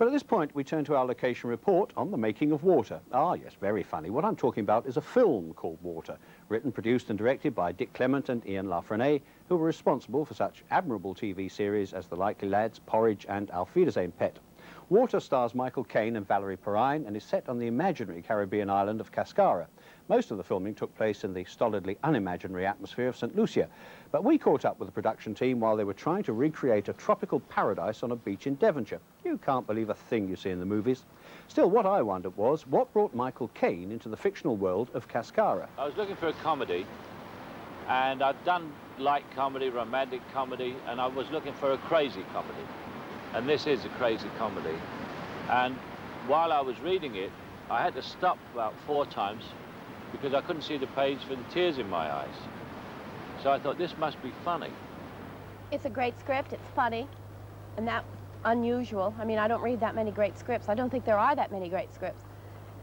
But at this point, we turn to our location report on the making of Water. Ah, yes, very funny. What I'm talking about is a film called Water, written, produced and directed by Dick Clement and Ian La Frenais, who were responsible for such admirable TV series as The Likely Lads, Porridge and Auf Wiedersehen Pet. Water stars Michael Caine and Valerie Perrine and is set on the imaginary Caribbean island of Cascara. Most of the filming took place in the stolidly unimaginary atmosphere of St. Lucia. But we caught up with the production team while they were trying to recreate a tropical paradise on a beach in Devonshire. You can't believe a thing you see in the movies. Still, what I wondered was, what brought Michael Caine into the fictional world of Cascara? I was looking for a comedy, and I'd done light comedy, romantic comedy, and I was looking for a crazy comedy and this is a crazy comedy. And while I was reading it, I had to stop about four times because I couldn't see the page for the tears in my eyes. So I thought, this must be funny. It's a great script, it's funny, and that unusual. I mean, I don't read that many great scripts. I don't think there are that many great scripts.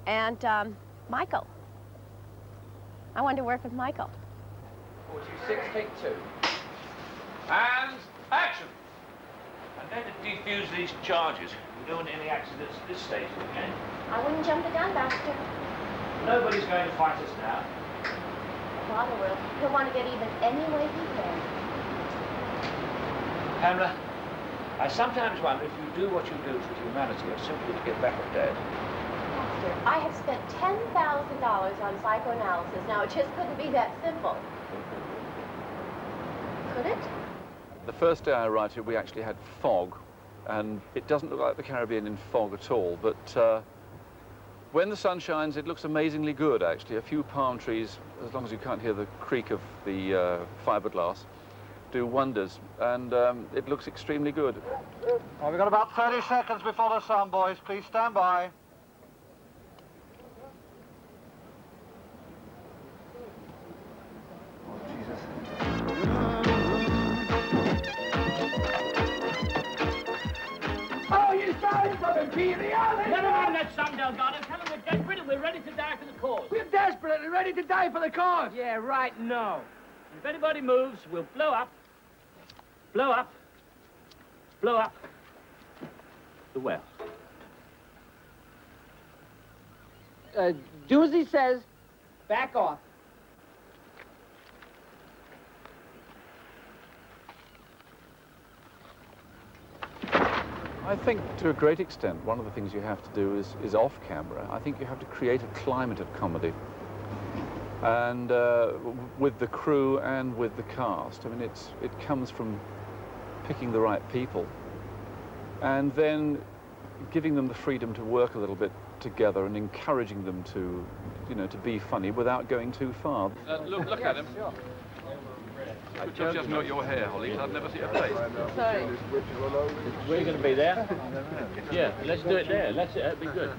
And um, Michael. I wanted to work with Michael. 46, take two. And action! And then to defuse these charges. We don't want any accidents at this stage of the game. I wouldn't jump the gun, Baxter. Nobody's going to fight us now. Father will. He'll want to get even any way he can. Pamela, I sometimes wonder if you do what you do for humanity or simply to get back at Dad. Baxter, I have spent $10,000 on psychoanalysis. Now, it just couldn't be that simple. Could it? The first day I arrived here, we actually had fog, and it doesn't look like the Caribbean in fog at all, but uh, when the sun shines, it looks amazingly good, actually. A few palm trees, as long as you can't hear the creak of the uh, fiberglass, do wonders, and um, it looks extremely good. Well, we've got about 30 seconds before the sun, boys. Please stand by. Never mind that Sam Delgado. Tell him we're desperate and we're ready to die for the cause. We're desperately ready to die for the cause. Yeah, right, no. If anybody moves, we'll blow up, blow up, blow up the well. Uh, do as he says, back off. I think to a great extent, one of the things you have to do is, is off camera. I think you have to create a climate of comedy. And uh, with the crew and with the cast, I mean, it's, it comes from picking the right people and then giving them the freedom to work a little bit together and encouraging them to, you know, to be funny without going too far. Uh, look, look at him. Good job just not your hair, Holly, I've never seen your face. Sorry. We're going to be there? yeah, let's do it there. Let's, that'd be good.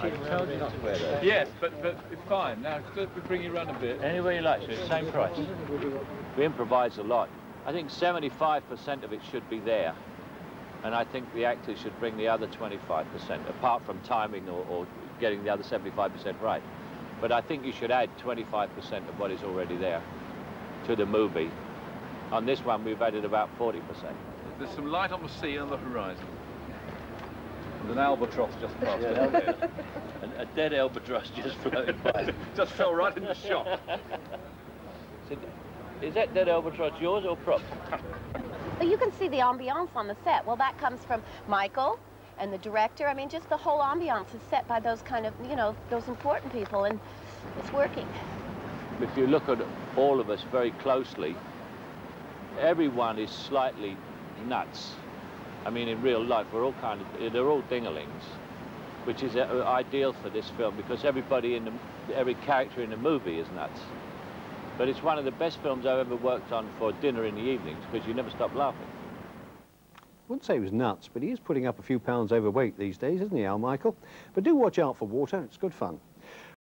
I told you not to wear that. Yes, but, but it's fine. Now, just bring you around a bit. Anywhere you like, so it's same price. We improvise a lot. I think 75% of it should be there. And I think the actors should bring the other 25%, apart from timing or, or getting the other 75% right. But I think you should add 25% of what is already there to the movie. On this one, we've added about 40%. There's some light on the sea on the horizon. And an albatross just passed Yeah, over And a dead albatross just floated by. just fell right in the shot. So, is that dead albatross yours or props? You can see the ambiance on the set. Well, that comes from Michael and the director. I mean, just the whole ambiance is set by those kind of, you know, those important people, and it's working. If you look at all of us very closely, everyone is slightly nuts. I mean, in real life, we're all kind of, they're all dinglings, which is uh, ideal for this film because everybody in the, every character in the movie is nuts. But it's one of the best films I've ever worked on for dinner in the evenings because you never stop laughing. I wouldn't say he was nuts, but he is putting up a few pounds overweight these days, isn't he, Al Michael? But do watch out for water, it's good fun.